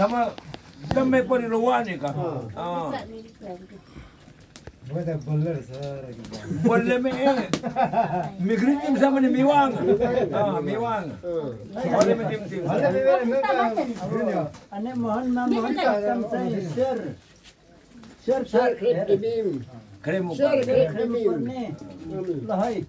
Tama, dami pa rin luwani ka. Oo. Wala baller sir. Baller me eh. Migrin tim sa mani miwang. Ah, miwang. Baller me tim tim. Baller me miwang. Ane mohan ma mohan ka kam sa sir. Sir sir krip tim. Krip mo. Sir krip tim. Lahai.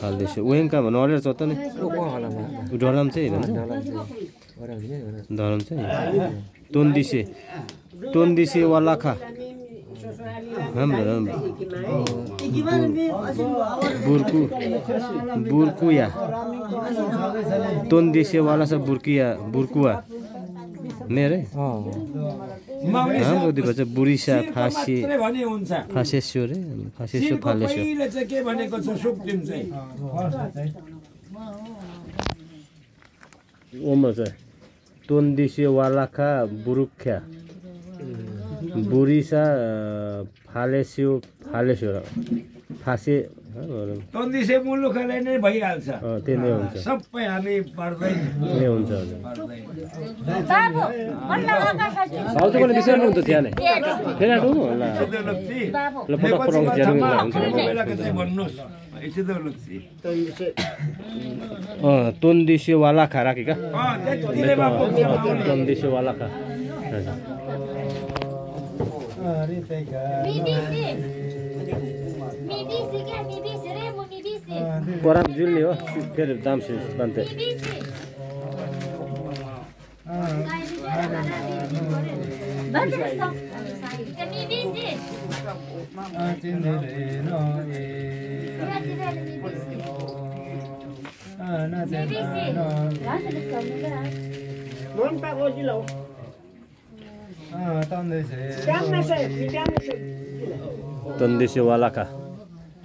खाल्दैछु ओयङका भन्नु अरेर चत्ता नै ढलाम चाहिँ ढलाम चाहिँ तोन्दिसे तोन्दिसे वालाखा राम्रो राम्रो बुर्कु बुर्कुया तोन्दिसेवाला छ बुर्किया बुर्कुवा मेरै हाम्रो दिपा चाहिँ बुढिसा फाँसी फाँसेस्यो फाँसेस्यो फालेस्यो चाहिँ के भनेको छ सुक्तिम चाहिँ। ओमा चाहिँ तोन्दिसे वालाखा बुरुख्या। बुढिसा फालेस्यो फालेस्यो फासे तन्दिसे मुलुकलाई नै भइहाल्छ। सबै हामी हुन्छ हजुर। पढ्दैन Babu, mana agak sakit. भाउ चाहिँ कसले बिर्सनुहुन्छ त्यहाँ नै फेरि आएको होला? इसिदोलप्सी Babu. ल पटक पठाउनु ज्यानु हुन्छ। बेलाको चाहिँ भन्नुहोस्। इसिदोलप्सी अँ तोन्दिसे वालाखा राखेका अँ त्यतिले बाबु। तोन्दिसे वालाखा हजुर पराम जुल्ने हो फेरि दाम बान्ते Mibisi. Bagus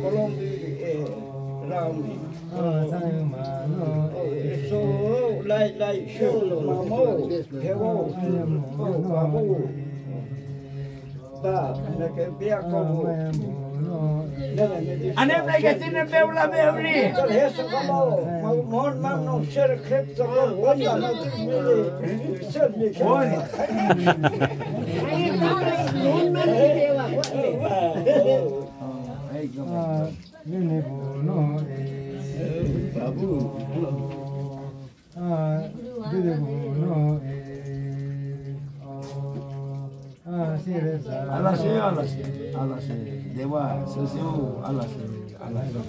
di kamu kan? Mon pa ko sila. Jam na sa, jam na sa. तोन्दिसे वालाखा आयो असिन वालाखा रहेछ अब त देप्चिनु पनि रह्यो दाजु Eta, eta, sir, krip tagi ta. Doi tewa susuk pau ini sakula. Babu, doi. Kolong Minibulu e. Babu. Ah, minibulu e. Ah, sireza. Aláṣẹ, aláṣẹ, aláṣẹ. Dewa, socio, aláṣẹ, aláṣẹ.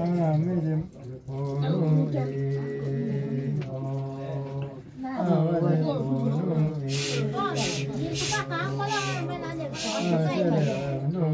Ah, minibulu e.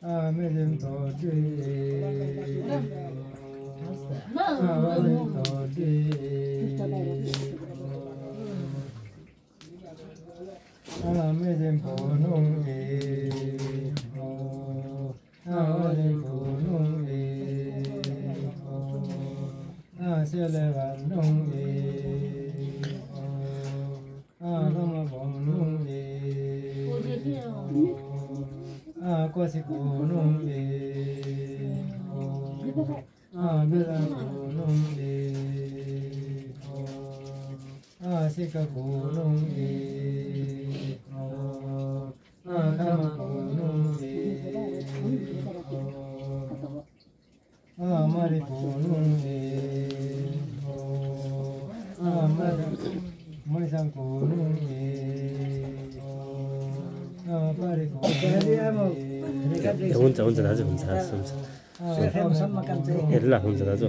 阿门前坐镇阿门前坐镇阿门前不弄人噢那些泪眼弄红 quasi con becco, abela con un becco, a secca con un becco, a dama con un becco, a mare con un becco, a mare con un becco, a mare con un becco, हुन्छ हुन्छ दाजु हुन्छ हुन्छ ए ल हुन्छ दाजु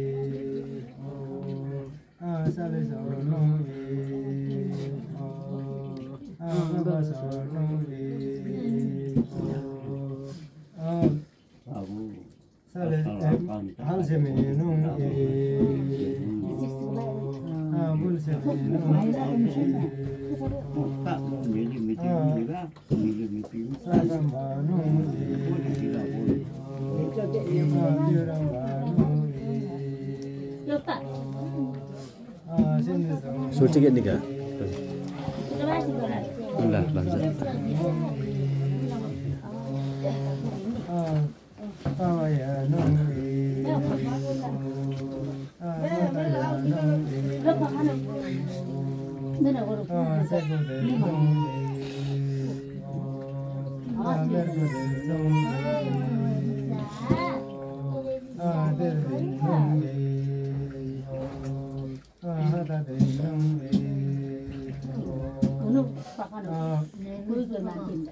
tiga tiga enggak bangsa Oh ya, Oh, 蛮顶的。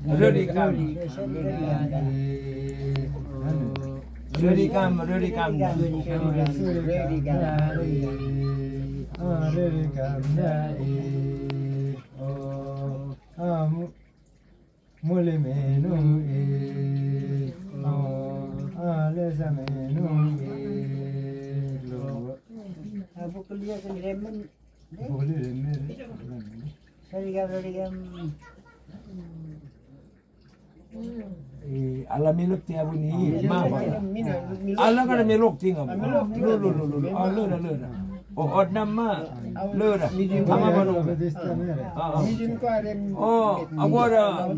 Rurikam. Rurikam, Rurikam. Rurikam. Mulimenu e. Alezamenu e. Abukuliyakan remen. Bukuli remen. Rurikam, Rurikam. alla melok te abuni ma alla kada melok tinga lo lo lo lo allora allora o odna ma allora ama bano oh agora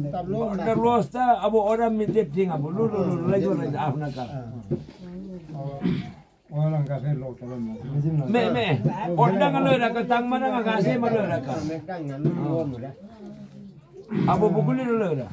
da rosta abo ora mi dep tinga bo lo lo lo la jo la afna ka Orang kafe lok tolong mo. Me me, odang kalau ada ketang mana nggak kasih malu ada kan? Abah bukulin dulu dah.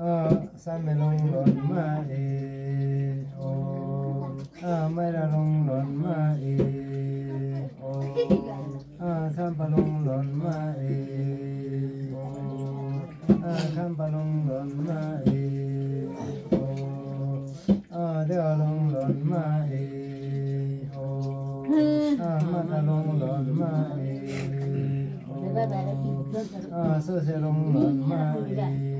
ờ sa mê long ma e o a mai ra long ma e o a tham pa long lon ma e o a tham pa long lon ma e o a de long lon ma e o a ma na long ma e o a so se long lon ma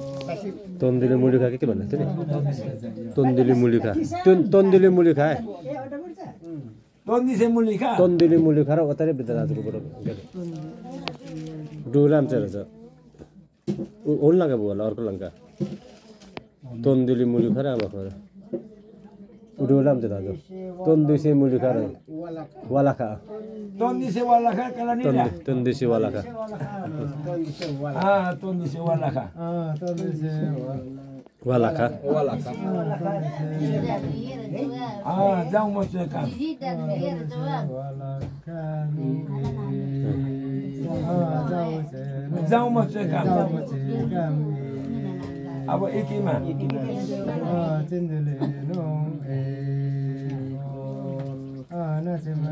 तन्दुली मुली खा के भन्नु थियो नि तन्दुली मुली खा तन्दुली मुली खा तन्दुली मुली खा र अतारे वृद्ध दाजुको कुरो डोलाम चाहिँ रहेछ ओल लङ्का भयो होला अर्को लङ्का तन्दुली मुली खा र आमा खोर डोलाम चाहिँ दाजु तन्दुसे मुलु खा र वालाखा तन्दुसे वालाखा तन्दुसे वालाखा Ah, donde se Walaka. Ah, donde se Walaka. Walaka. Ah, dá uma seca. Dá uma seca. Abu ikima. Ah, cendolnya, nong, eh, Ah, nasema.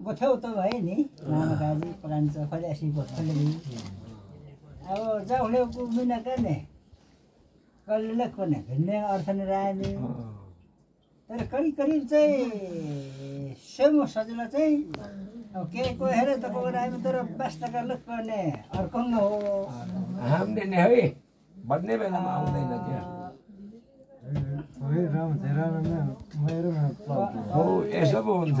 गोठ्याउ त भयो नि मामाकाजी पलान्छ खल्यासी गोठ्याले अब जाउँले मिना कने कल्ले कोने भिन्ने अर्थ नै रानी तर करिब करिब चाहिँ सेमो सजिलो चाहिँ अब के को हेर त को रामी तर बास्ताका लुक पर्ने अर्कङ्ग हो हामीले नि है भन्ने बेलामा आउँदैन मा हो यसो पो हुन्छ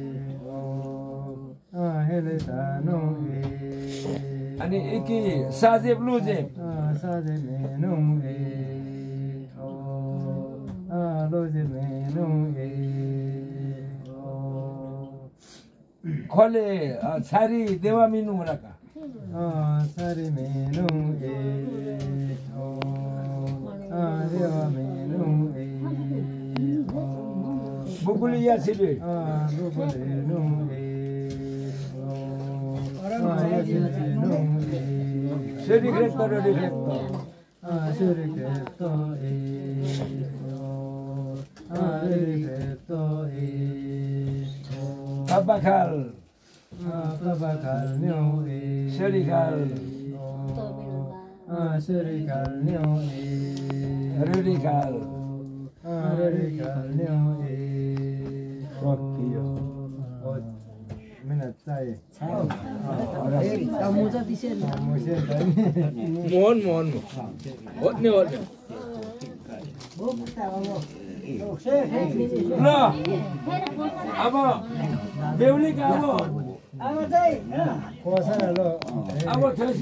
अनि एकी साजेब लुजेब साजे मेनु ए आ लोजे मेनु ए खोले छारी देवा राख आ सारे मेनु ए आ देवा मेनु ए बुकुलिया छिबे आ लोबले नु ए Abakal. Abakal nyo e. Serikal. Serikal nyo e. Rurikal. Rurikal nyo e. Rokkiyo. Minat saye. Mohan Mohan होत्ने होत्ने ल अब बेहुलीका अब अब चाहिँ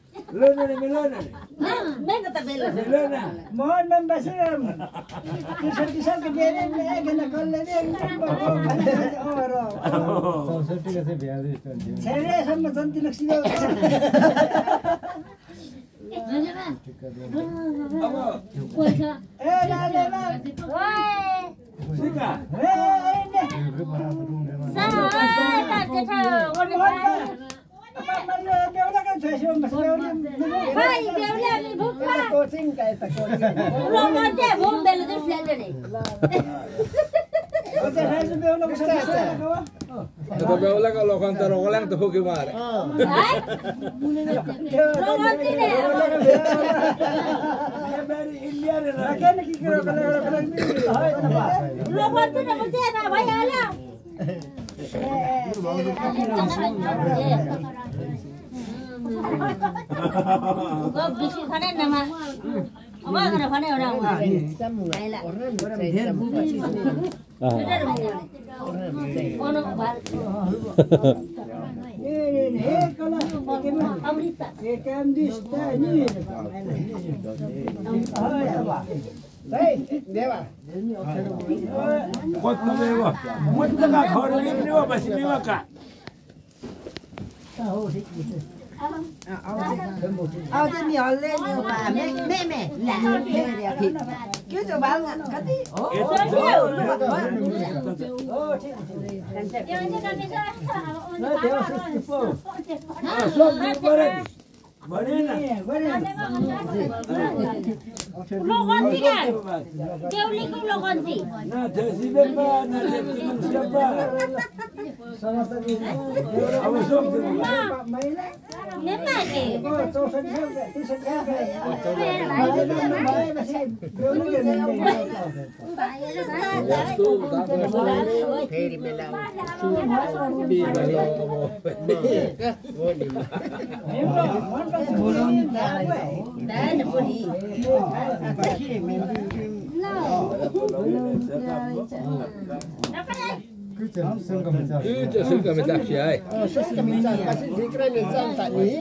लो अब ठेसीमा ठेसीमा विवाह देख्छु त उनी सहयोग ल खेत्न बसे यिनी चेलीले बोकोमा मामर दिनमा लो न मिलो न मिलो न मोहन बसेर किशोर किशोरको बेरे एकजना कसले चौसठी का से ब्याज स्टोर छेरेसम्म जन्ती लक्ष्मी अब ए लाले ला सिका ए ने बस बेहुली कोचिङ काए त कोचिङ अझै खाइसु बेहुलाको छोइसम्म त ओलाङ त फुकी मारे इन्डिया रे राखेन कि के रोकले रोकले हाय बेसी खाने नमा अब गरेर खाने एउटा ए ने कला अमृत ए काम दिस त नि Amrita. Ikan di sini. Mutta ka khoro ni mewa basi mewa ka. ao trên nhỏ lên nhiều bà mẹ mẹ mẹ là mẹ बरेन बरेन लोगन्ती केउलीको लगन्ती न देसी बेना न देसी मेला Cứ sưng cầm tạp chị ơi. Sưng cầm tạp, bà xin dịch ra mình sang tại ý.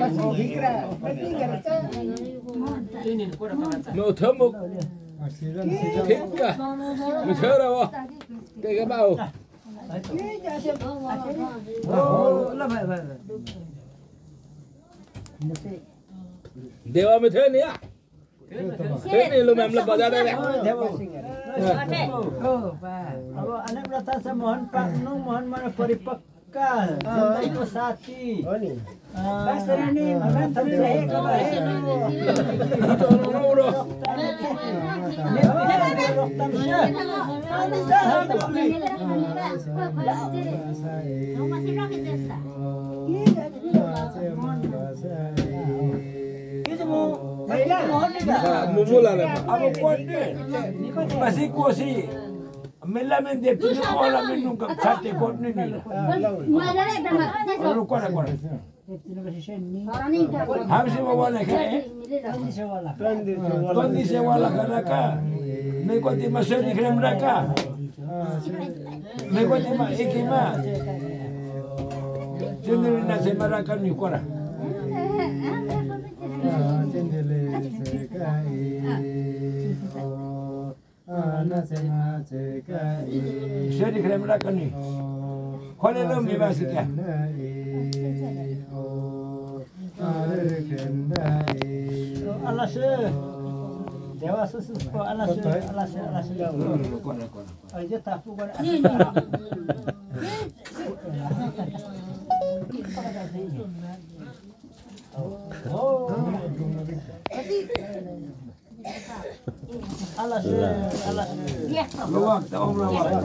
Bà xin dịch ra, bà xin dịch ra. Nó thơm một. Thích cả. Mình thơ đâu à? Cái cái bao. Cái cái bao. Cái cái bao. देवा में थे नहीं थे नहीं लो ma'am लोग बजा रहे अब अनेक रथा से मोहन पाक्नु मोहन मन परिपक्का जनताको साथी बासरी नि भगवान थपी रहेको मुमुला ले Masih kuasi. Melamin dia pilih orang ni Şöyle kremi rakını. Kolelo mi basitya? Allah se devasa sus Allah se Allah se Allah se. Aja tapu kan. Ini. अलस Kora kora. अहिले तापु गरे अलस अलस Luwak ta om luwak.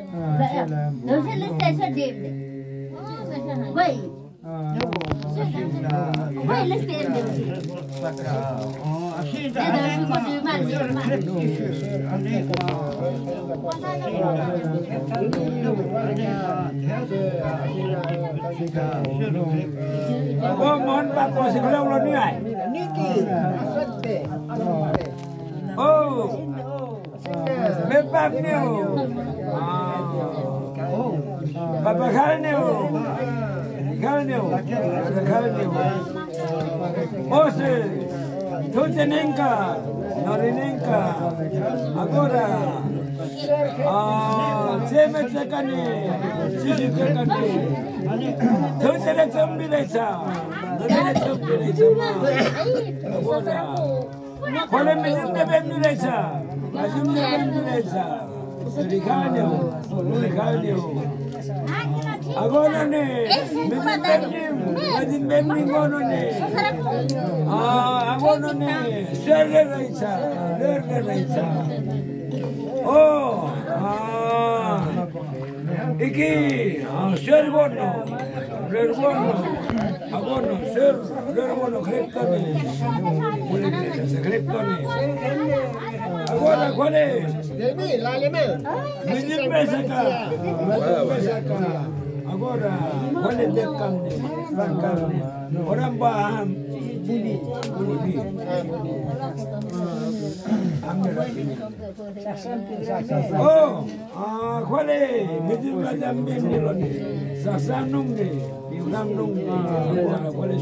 vậy nếu sẽ lên tay sẽ vậy vậy lên tay điểm đây đó là con thứ mà gì mà có món bà có sự lâu lâu मैं बाप में हूँ पापा घर में हूँ घर में हूँ घर में हूँ ओ से तुझे निंका नरिनिंका अगोरा 제메 제까니 지지 제까니 전세대 정비대차 너네네 정비대차 뭐라 권한민인데 뱀비대차 Mazingira serikali serikali agono ne. Mimbenni mimbenni gono ne. Ah agono ne. Derre raisa derre raisa oh ah. Iki ah, ser gono ser gono agono ser ser gono creptone creptone ¿cuál es? Del mil, dale mil. Mil pesos acá. Mil pesos ¿cuál es del carne? Ahora va Oh, ah, ¿cuál es? Me dijo la también, mi lote. Sasan ¿Cuál es?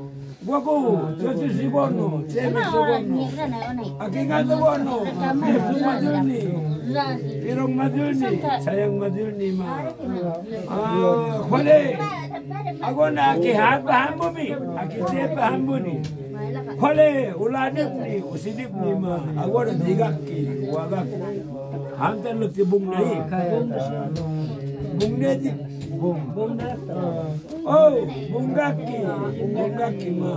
Guaco, yo soy Siborno, Chemi Siborno, Akingan Siborno, Mirsu Madulni, Pirong Madulni, Sayang Madulni ma. Ah, Khole, ako na akihat pahambo mi, akitse pahambo ni. Khole, ulanip ni, usinip ni ma, aku na tiga ki, wagak. Hantar lo tibong na. Bung na di, Bung. Bung Oh, oh bungaki. Bungaki ma.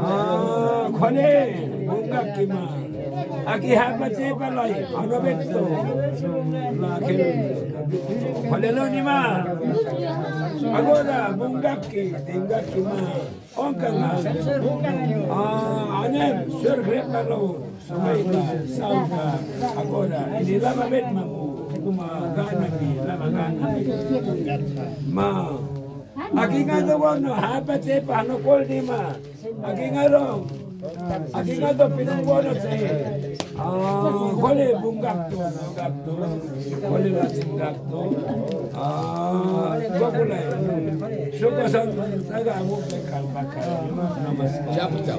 Ah, khone. Bungaki ma. Aki hapa cepa lai. Ano beto. Lakin. Khone lo ni ma. Agora bungaki, bungaki ma. Onka ma. Ah, ane sur grepa lo. Sampai ka. Sauka. Agora. Ini lama bet mamu. Ma. Aki nga to hapa te pano ma. Aki nga. Aki nga to pinungono te. Ah, kole bungak to, bungak to. Kole lasin gak to. Ah, gokule. Shoko san, naga amu pe kalpa kalpa. Namaskar.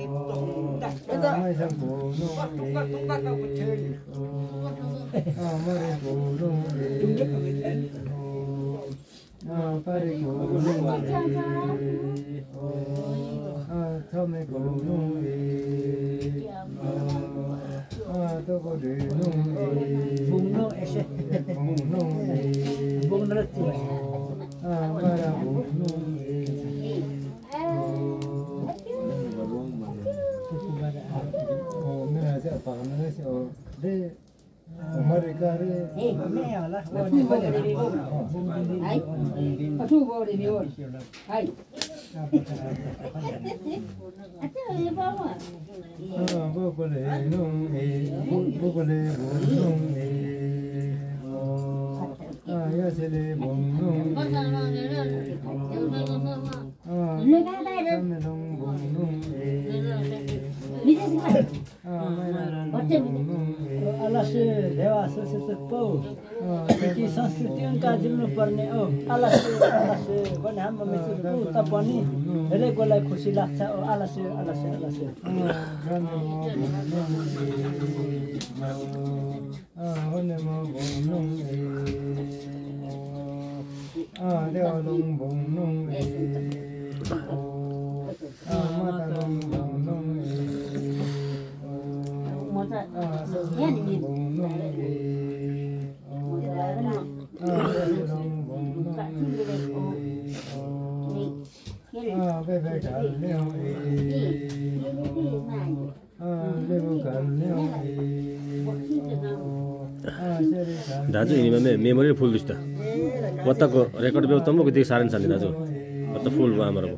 땅의 삼보농이 아마리 보농이 아빠리 보농이 아톰의 보농이 아또고리 농이 봉농이 봉농이 아마라 보농이 decía, de amarrecar. Eh, me habla, la fuga de la fuga. Ay, lỡ những video hấp dẫn अलस्य पौ कि संस्कृति उनका जिम्नु पर्ने औ आलस्य भने हाम्रो त पनि धेरैकोलाई खुसी लाग्छ औ आलस्य आलस्य आ दाजु यिनीमा मेमोरी फुल दुस्ता त म रेकर्ड पनि त म साह्रै छ नि दाजु। अन्त फुल हो आमा हो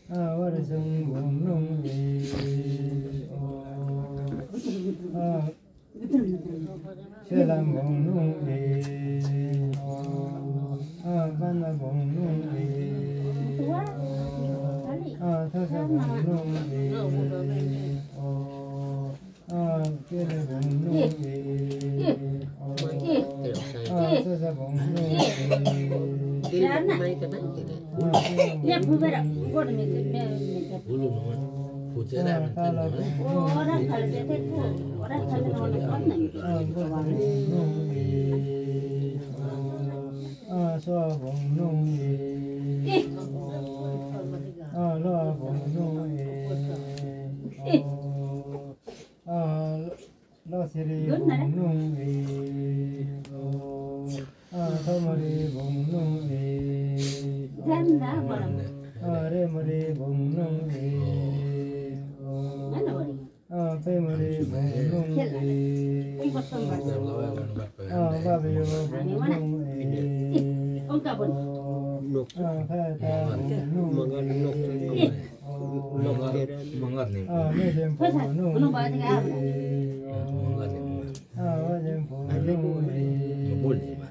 啊，我的真红龙鳞，哦，啊，这是红龙鳞，哦，啊，万那红龙鳞，哦，啊，这是红龙鳞，哦，啊，这是红龙鳞，哦，啊，这是红龙鳞，Lo siri nung आठमरे घुम्नु हरे मरे घुम्नु आफै मरे घुम्नु बाबे घुम्नु आफा घुम्नु बोल्ने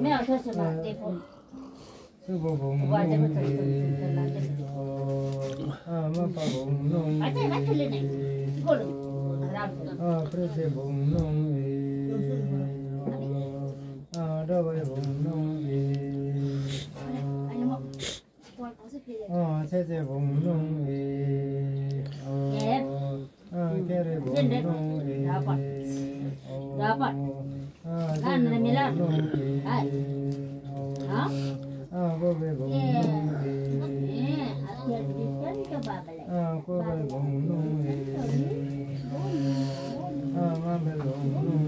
ไม่เอาโทรศัพท์มาเต็มหมด 맞아, 맞을래네. 이걸로. 알아보자. 아니 뭐, 뭐 어차피. 세제 봉농이 Dapat. Dapat. Kan na mila. Ay. Ha? Ah, ko be bom. Eh, akyat dikan ka babale. Ah, ko be bom no. Ah, ma be bom no.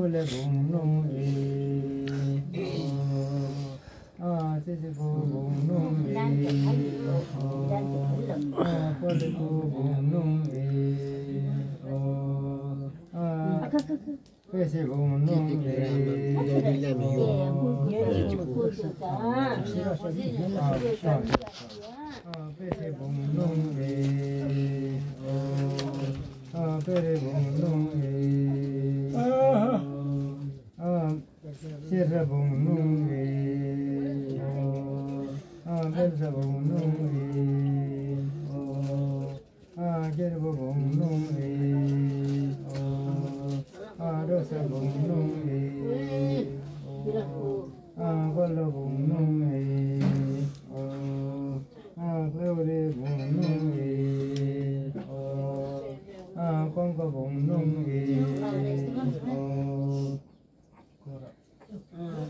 Sher बुङ Lung A oh bells बुङ Lung A oh गेर्बो बुङ Nung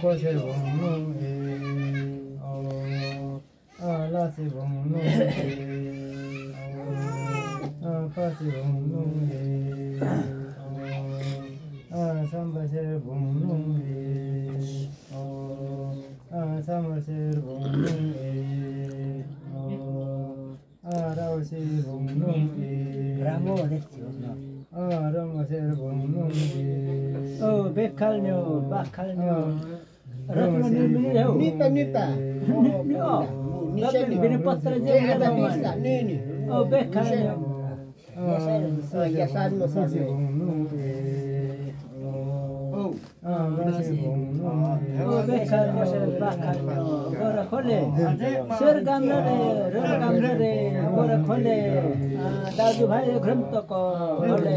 곳에 봉농이 알라시 봉농이 아파시 봉농이 아삼바실 봉농이 아삼바실 봉농이 아라우시 봉농이 라모 됐죠 아름아실 봉농이 어, 어 백할묘 박할묘 निर्मिने हो Nipa, nipa. रत्न निर्मिने पत्र Dia ada चाहिँ pista, ni ni. ओ बेग खाल्ने हो ya san mo sa si. ओ बेग खाल्ने हो बाघ खाल्ने हो गोर खोले शेर गाम्ला रे रल गाम्ला रे गोर खोले दाजुभाइ घ्रन्तको खोले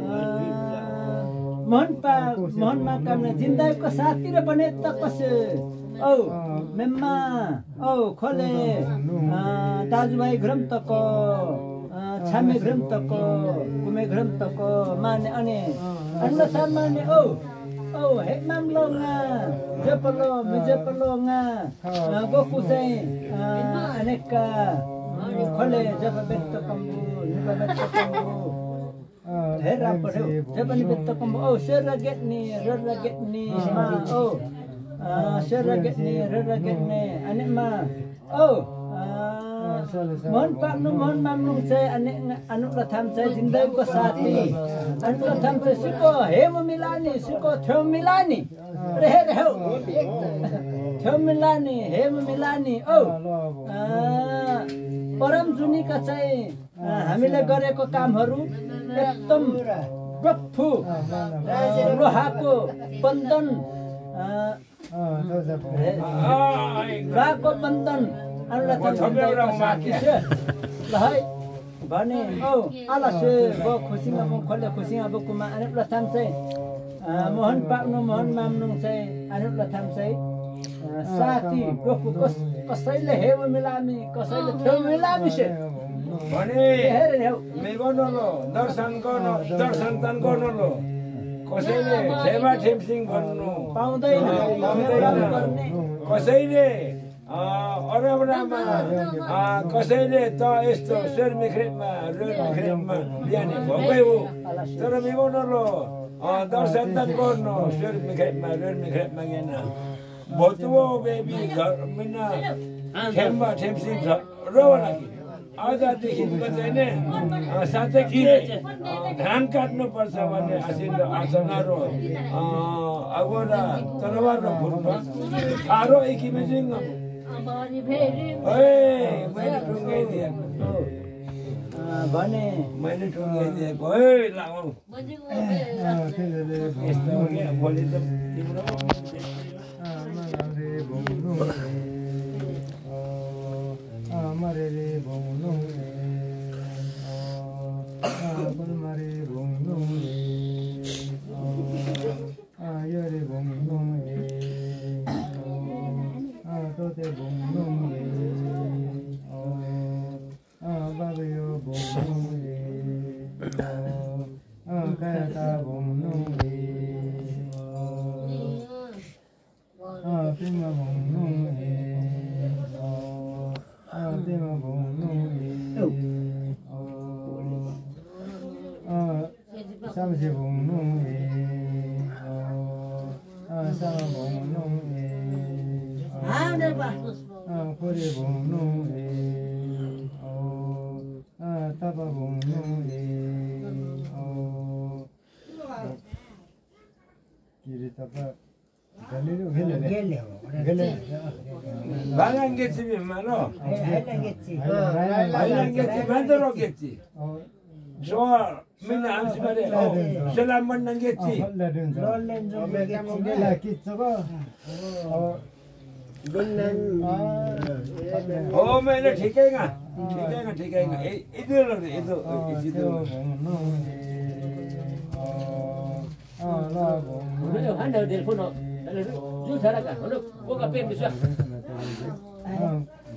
मोहन पा जिन्दाको साथतिर बने त औ मेम्मा औ खोले दाजुभाइ घ्रम्तको छामे घ्रम्तको कुमे घ्रम्तको माने अनि। अन्य माने औ औ जेपलो मिजेपलो nga जब बेत्त कम्बु निप बेत्त कम्बु। मन पाक्नु मन माग्नु चाहिँ अनि अनु प्रथम चाहिँ जिन्दगीको साथी अनु प्रथम चाहिँ सिको हेम मिलानी सिको मिलानी रे रे थेउ मिलानी हेम मिलानी औ परम जुनीका चाहिँ हामीले गरेको कामहरू एकदम गफु लोहाको बन्धन राको बन्धन भने औ आलासे गो खुसीमा म खोले खुसीमा बुकुमा अनि प्रथम चाहिँ मोहन पाक्नु मोहन माम्नु चाहिँ अनि प्रथम चाहिँ साथी कसैले हेव मिलामी कसैले थेउ मिलामी से। भने मिगोनलो दर्शन गर्नु दर्शन तन गर्नु कसैले ठेमा ठेमसिङ भन्नु पाउँदैन। कसैले अरबरामा कसैले त यस्तो शेर मिख्रेपमा रेल मिख्रेपमा बिहानी भएकै हो। तर मिगाउनलो दर्शन त गर्नु शेर मिख्रेपमा रेल मिख्रेपमा गेन भोतुओ बेबी घर मिना ठेममा ठेमसिङ छ। र लागि आजदेखिको चाहिँ नि साँच्चै के धान काट्नुपर्छ भन्ने आशिष आचना र अगोरा तरवार र फुर्मा ठारो एकिमेजिङ मैले टुङ्गाइदिएको भने। मैले टुङ्गाइदिएको है लाउ। यस्तो भोलि त तिम्रो। 말레리 봉농네 아 불마리 봉농네 알랑겠지. 알랑겠지. 만들었겠지. 좋아. 맨날 암시만에 신랑 만난겠지. 놀랜 좀 하겠지. 놀랜. 어, 맨날 제가인가. 제가인가, 제가인가. 애들은 애들, 애들. 오늘 한달 될 번호. 줄 살아가. 오늘 뭐가 뺏기죠?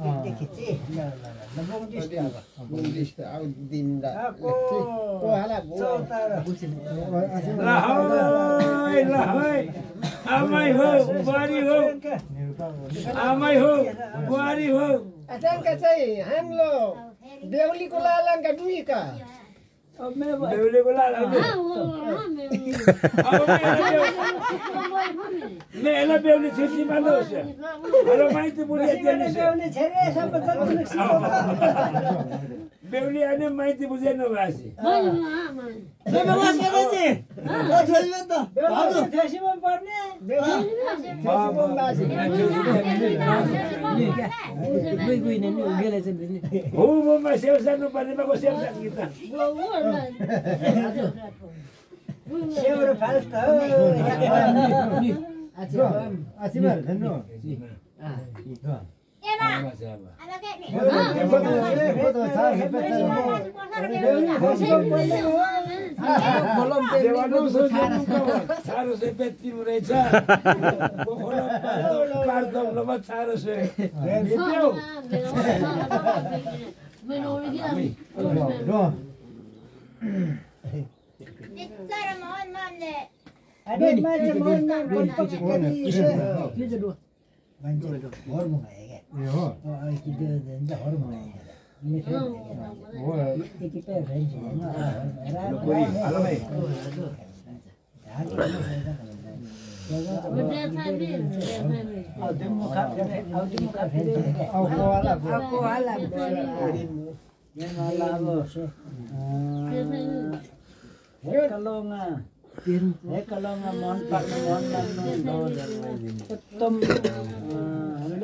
एकदेखि आमै हो बुहारी हो आमै हो बुहारी हो चाहिँ हाम्रो बेहुलीको लालङ्का मेला बेहुली छिसी मान्नुहोस् हेलो माइती बुढी बेहुली बेहुली आने माइती बुझेन भाषी पर्ने हो ममा सेव सार्नु पर्नेमा को सेव सार्नु कि त सेउरो फाल्ट छारो सय बेच्नु रहेछ छारो सय Joo. Kaikki työtöntä hormoneja. Voi. Teki perheen sinne. No kui, älä mei. Kalonga. Kalonga mon pak mon nan no do dan. Utom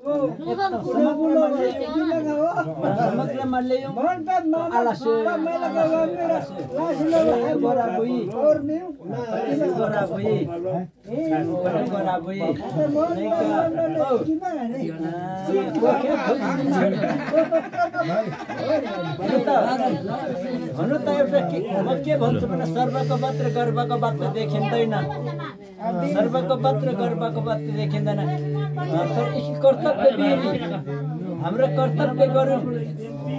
एउटा म के भन्छु भने सर्वको पत्र गर्वको बात देखिँदैन सर्वको पत्र गर्वको बात देखिँदैन कर्तव्य हाम्रो कर्तव्य गरौँ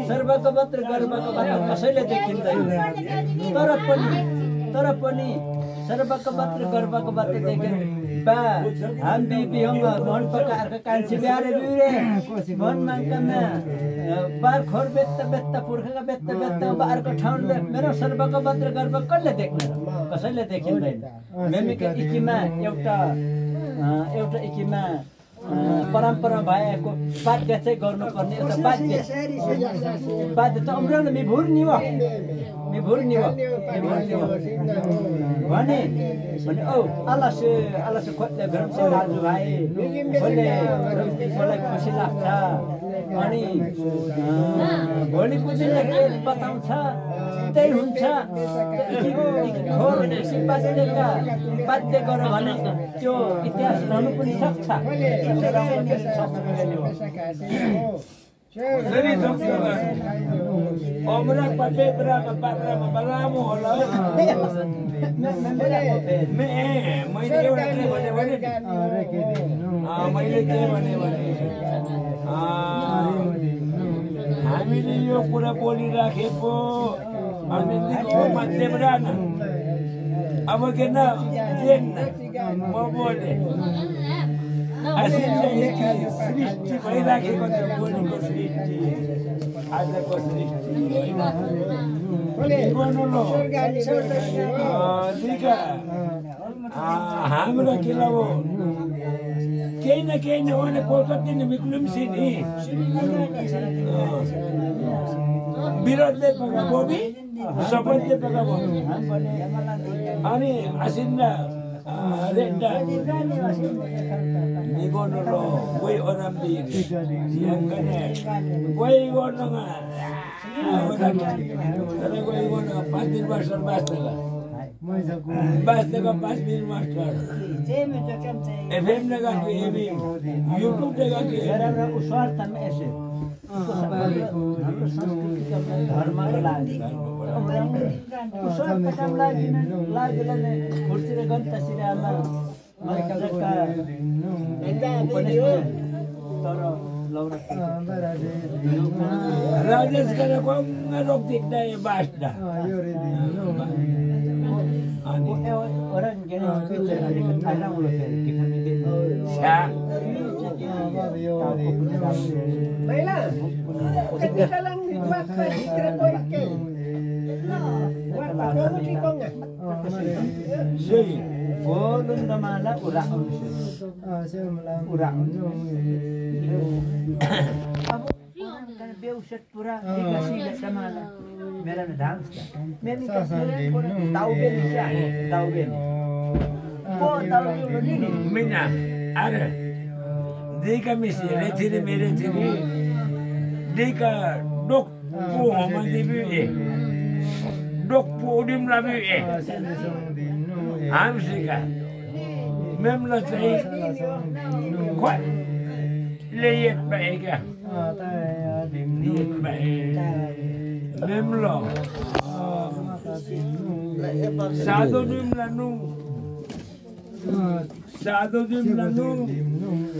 सर्वको मात्र गर्वको मात्र कसैले देखिँदैन तर पनि तर पनि सर्वको मात्र गर्वको मात्र देखिन्। बा हाम बिबी हम मन पकाएर कान्छी ब्यारे बिउरे मन माङ्कामा बार खोर बेत्त बेत्त पुर्खाका बेत्त बेत्त बारको ठाउँले मेरो सर्वको मात्र गर्व कसले देख्नु कसैले देखिँदैन मेमीको इकीमा एउटा एउटा इकीमा परम्परा भएको बाध्य चाहिँ गर्नुपर्ने एउटा बाध्य बाध्य त अम्राउन मिभुर नि मिभुर नि भने भने औ आलासे आलासे खोज्ने ग्रमसे दाजुभाइ खोले मलाई खुसी लाग्छ। अनि भोलिको दिन के बताउँछ। त्यही हुन्छ। बाध्य गर भने त्यो इतिहास रहनु पनि सक्छ। ಸರಿ ಒಮ್ರ ಪದ್ಮೆ ಬ್ರಾಮ ಬ್ರಾಮ ಬಲಾಮ ಹೊಲ मैले एउटा के भने भने मैले के भने भने हामीले यो कुरा बोलिराखेको अमेरिको माध्यम अब किन म बोलेँ सृष्टि भइराखेको छ बोलीको सृष्टि। आजको सृष्टि। हाम्रो किला हो। केही न केही न भने कोलकत्ती न विरोधले पका बोबी शपथले पका बोबी अनि आसिन्दा रेड्डा निगोनो लो कोही ओराम्बी yang kene कोही गर्नु तर कोही गर्नु पाँच दिन मास्टर बाँच्दैन बाँच्नेको पाँच दिन मास्टर एफएम ने गएको एबी युट्युब ने गएको स्वार्थमा यसो हाम्रो संस्कृति धर्मको लागि स्वार्थ काम लाग्दैन राजेश करे कोंगा रोक दिक्दा ये बास्टा अनि Bolun damala urak urak kan beusat pura dikasih damala mera na dance mera ni tau ben tau ben ko tau ben ni menya are damala ura ura kan बेउसट पुरा विकासी damala मेरा में डांस मेरी tahu ben siya tahu ben ko tahu ben ni मिना अरे देखा मिसी रेथिरे मेरे थिरे देखा डोक पो हम दिबी ए डोक पो उडिम लाबी ए हम सिका मेमला चाहिँ खोइ ले एक बाएका एक बाए मेमला साधो निमला नु साधो निमला नु और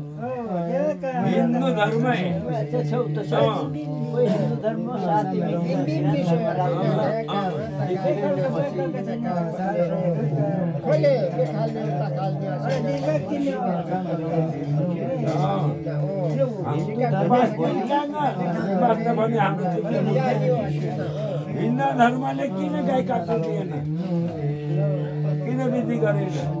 हिन्दू धर्म हिन्दू धर्मले किन गाई काट्नु दिएन किन विधि गरेन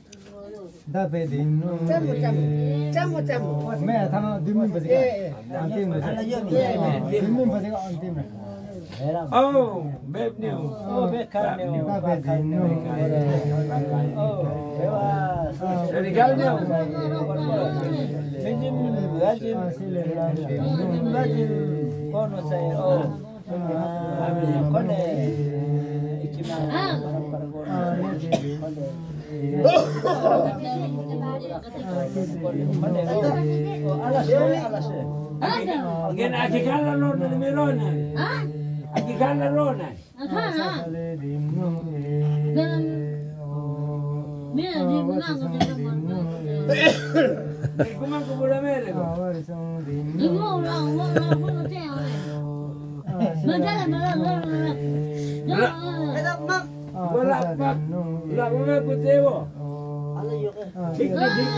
दबाई दिनु Camu camu. Camu camu. मैं थाहा दुई मिनट बजेको अन्तिम दुई मिनट बजेको अन्तिम हेर औ बेप्ने हो ओ बेकार ने हो दबाई दिनु निकाल्ने हो Minjim rajin rajin kono saya oh kami kone ikima para kono kone oh alas alas Gen aki kala lona ni melona aki kala lona kumang kubura mere ko wala pa la mama kutewo ठीक है ठीक 啊！给那吉卡纳罗纳，吉卡纳罗纳。啊！吉卡纳罗纳。啊哈！给那吉卡纳罗纳。吉卡纳罗纳。લાગવા પૂછે એવો ઠીક ઠીક ના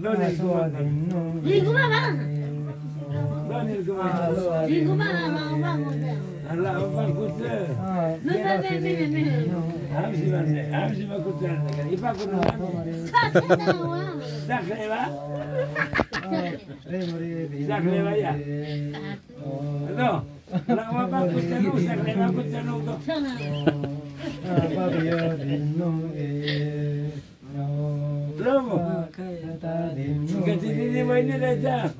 લો ને go ને Bravo! Che ti devo in realtà!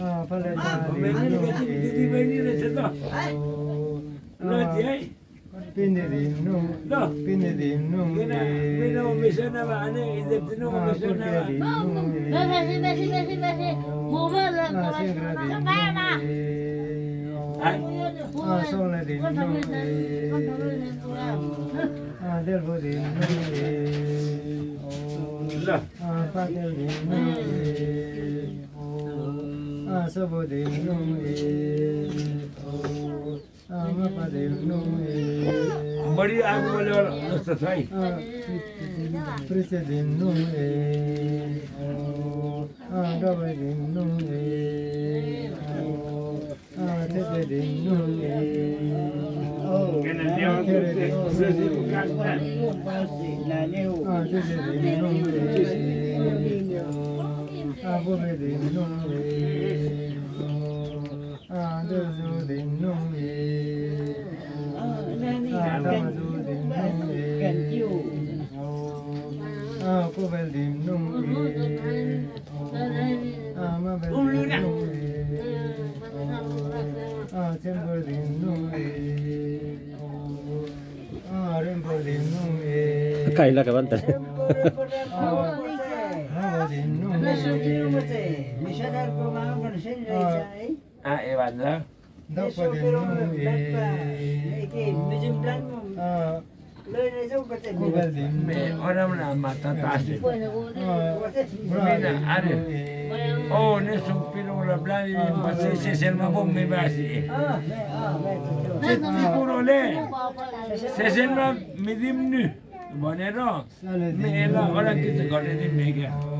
bang bang bang. Bang bang bang. Apa kan? Orang ni ni saya ni usah. Gerak guys, gerak. Acá es la भनेर मिले गर्ने दिन क्या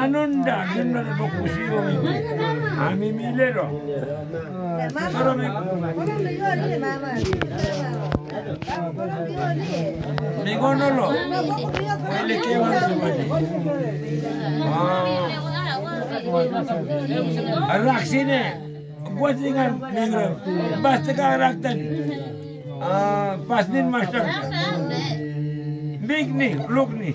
Anunda, nimna na bokusiro mimi. Ami milero. Mama, mama miyori ni mama. Migonolo. Wale kiwa nzuri. Ah. Raksine. Gwatinga migro. Bastika raktan. Ah, pasnin mashak. Bigni, lukni.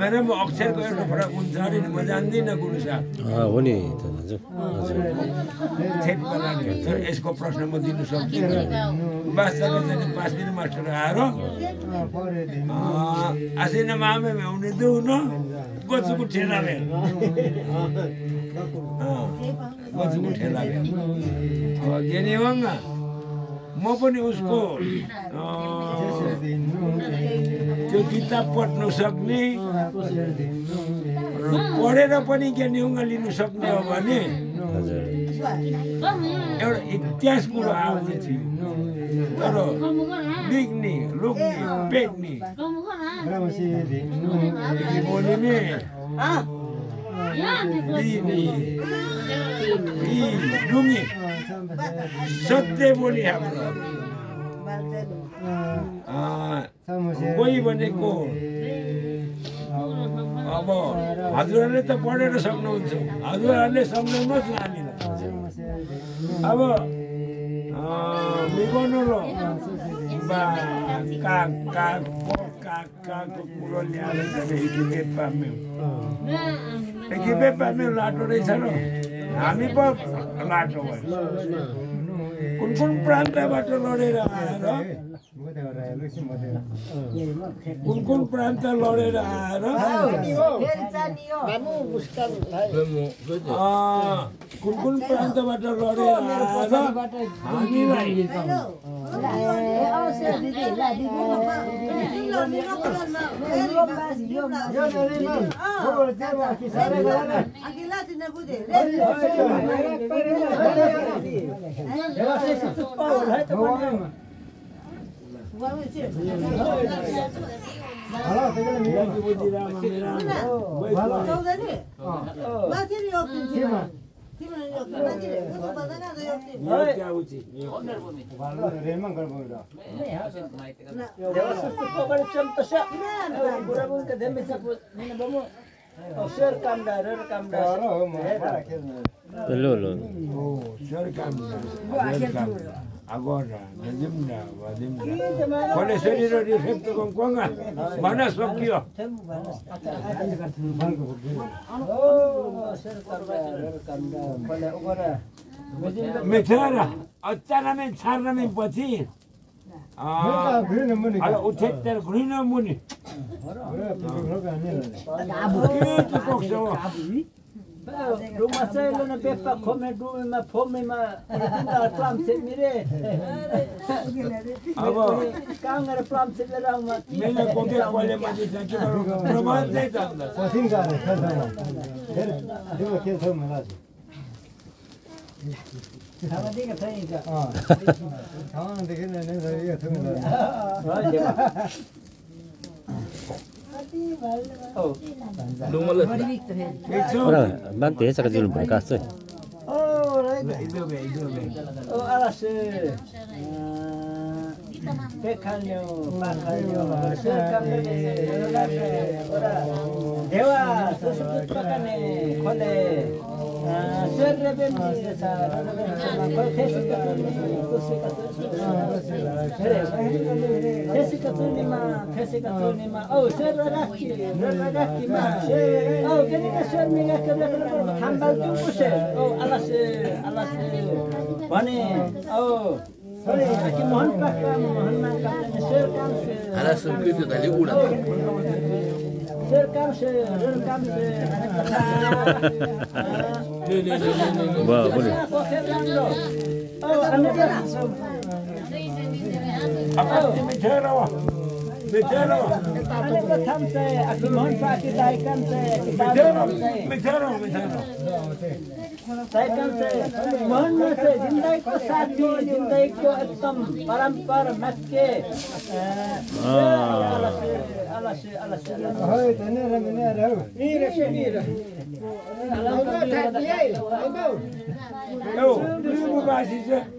अक्षरको एउटा फरक हुन्छ अरे म जान्दिनँ गुरु साहब हो नि यसको प्रश्न म दिनु सक्दिनँ। वास्तवमा चाहिँ पाँच दिन मास्टर आएर आसिन मामे भ्याउने न गोचुको ठेला गोचुको ठेला म पनि उसको त्यो किताब पढ्नु सक्ने पढेर पनि ज्ञानी लिनु सक्ने हो भने हजुर। एउटा इतिहास कुरो आउँदै थियो। तर बिग्ने लोग्ने बोलिने? यी लुङ्गे सत्य बोली हाम्रो कोही भनेको अब हजुरहरूले त पढेर सक्नुहुन्छ हजुरहरूले सम्झाउनुहोस् न हामीलाई अब मिगोनोलो बा का कुरो ल्याएर पाम्यौ पाम्यौ लाटो रहेछ र हामी पो लाटो भयो कुन कुन प्रान्तबाट लडेर आएर कुन कुन प्रान्त लडेर आएर कुन कुन प्रान्तबाट लडेर आएर हामीलाई लो लो Agora, nadimna, vadimna. Quale serie di effetto con quanga? Ma non so chi ho. मिथेर अचानमै छार्नमै पछि अब उठेर घुरिन मेथ र अचारा नै छार्न नै पछि 아, 그런 어머니가. 아, 어쨌든 그런 어머니. 그래, 그런 거 아니라. 나무. 걱정. Rumah saya kena pepa komen rumah ma pome ma tinggal plam se mire. Apa? Kangar plam se lerang ma. Mana kopi kuali ma di sana kita rumah saya tanda. Pasir kare, pasir kare. Dia dia kira sama lah. थावा देखेन थावन देखेन नै थमे हो सेवा पति बलले हो नुमलै भित्रे हे बर म देशहरु जुल भुकाछ ओ राइ गयो गयो त काल्यो बाख्यो अस कामले खोले आ शेर रे बे मिस्ते साला बे फेसे का चोर निमा फेसे का चोर निमा औ शेर राख्छी मेरो राख्छी मा औ केनी शर्माले के गर्नु खान बल Aparte mi chera, साथी जिन्दगीको एकदम परम्पर Maske अलस अलस Hoi, tenere menere hau. Eu, belum masih je. हो अङ्क दिस्तामा Sama me dosa me dosa me plau. Murah tu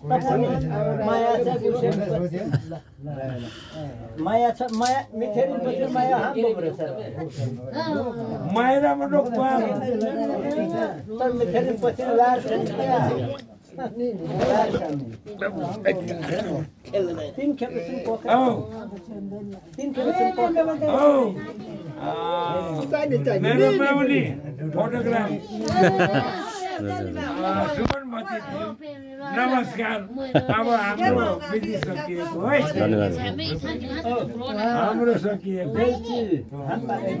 माया माया छ माया माया हाम्रो रहेछ. तर मिठेरी पछि लार तिन खेप एकछिन पोखरा Oh, तिन खेप एकछिन पोखरा oh. Ah, मेरो मेमोरी फोटोग्राफ नमस्कार अब हाम्रो विधि सकिएको है हाम्रो सकिएको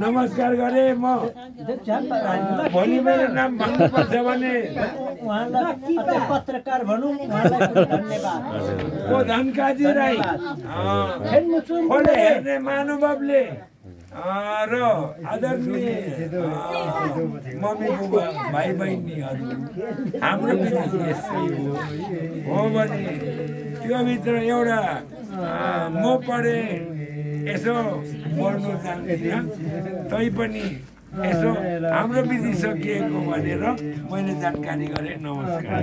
नमस्कार गरे म भोलि मेरो नाम भन्नुपर्छ भने पत्रकार भनौँ धनकाजी राई हेर्ने महानुभावले र आदरणीय मम्मी बुबा भाइ बहिनीहरू हाम्रो यस्तै हो हो भने त्योभित्र एउटा म पढे यसो बोल्नु जान्दिनँ। तैपनि यसो हाम्रो विधि सकिएको भनेर मैले जानकारी गरेँ। नमस्कार।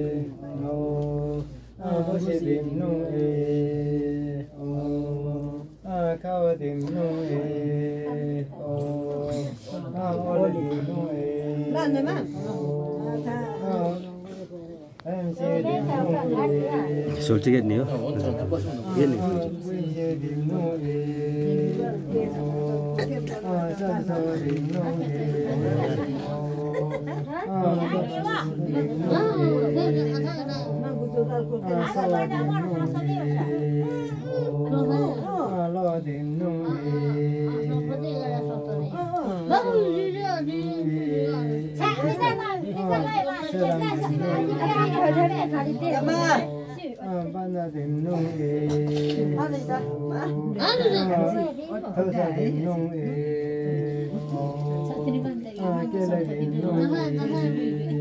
कोसे दिनु ए ओ खाव दिनु ए दिनु ए एमसी दिनु ए सोल्टिकेट नि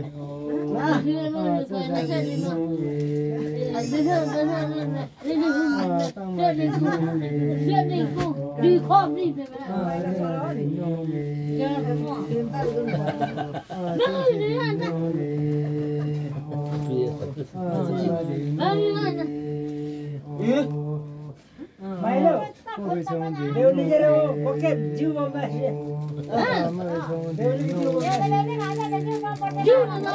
ဒီခေါ်ပြီပဲ။ကျောင်းကတော့ပြန်တက်လို့။ဘာလို့လဲ။ဘာလို့လဲ။ဟဲ့။မိုင်လို့ जिउमा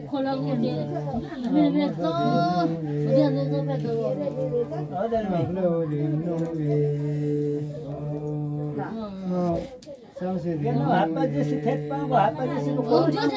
Không có việc gì. Lung phi phi sao? Nè ra xuống nè. À. Bicara ka imam. Bicara. Tua. U bet ko matang buham mo thema. Bayan. Tôi đi đi. Ini baru bakulun ni Bayan. Kola kola ko dia. Ni ni to. Dia ni to pe to. Ada ni. Kena apa je si tet pa wa apa je si ko. 哦，就是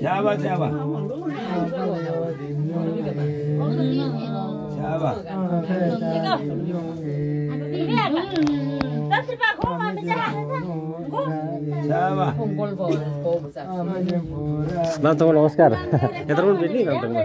Siapa siapa? Siapa? Nah, teman namaskar. Ya, teman ini kan teman.